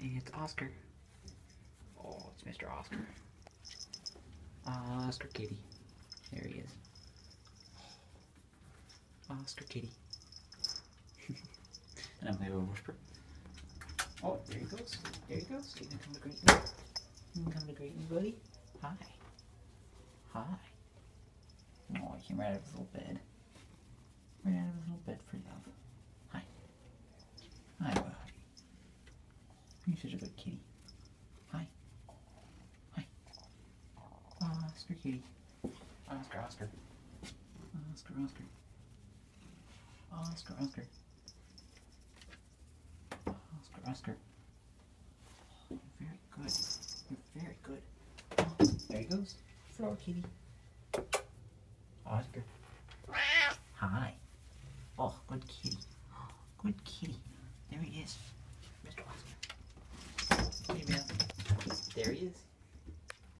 It's Oscar. Oh, it's Mr. Oscar. Oscar Kitty. There he is. Oscar Kitty. and I'm gonna go whisper. Oh, there he goes. There he goes. You gonna come to greet me? You gonna come to greet me, buddy? Hi. Hi. Oh, he came right out of his little bed. Right out of his little bed for love. Hi. Hi, buddy. You're such a good kitty. Hi. Hi. Uh, Oscar kitty. Oscar, Oscar. Oscar, Oscar. Oscar, Oscar. Oscar, Oscar. You're very good. You're very good. Oh, there he goes. Floor kitty. Oscar. Hi. Oh, good kitty. There he is.